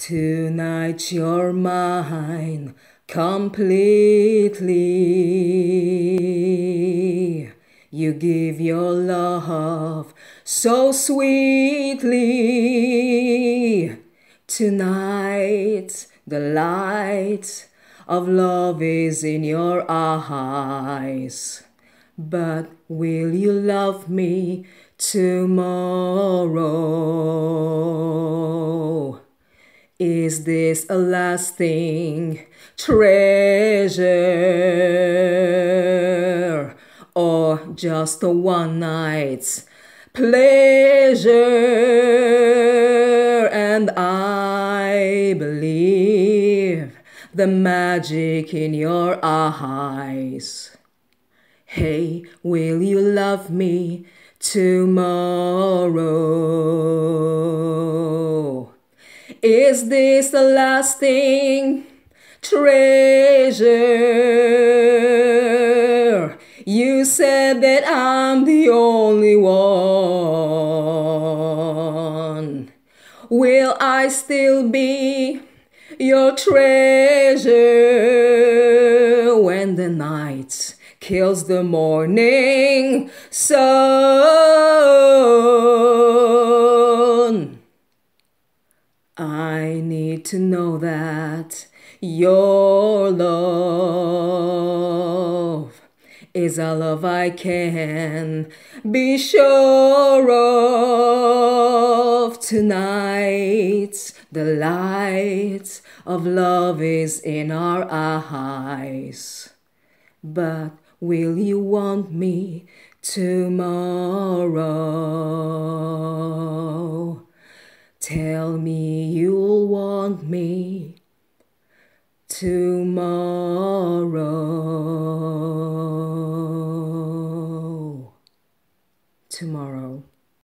Tonight you're mine completely. You give your love so sweetly. Tonight the light of love is in your eyes. But will you love me tomorrow? Is this a lasting treasure or just a one night's pleasure? And I believe the magic in your eyes. Hey, will you love me tomorrow? Is this a lasting treasure? You said that I'm the only one. Will I still be your treasure when the night kills the morning sun? Need to know that your love is a love I can be sure of tonight. The light of love is in our eyes. But will you want me tomorrow? Tell me you'll want me tomorrow. Tomorrow.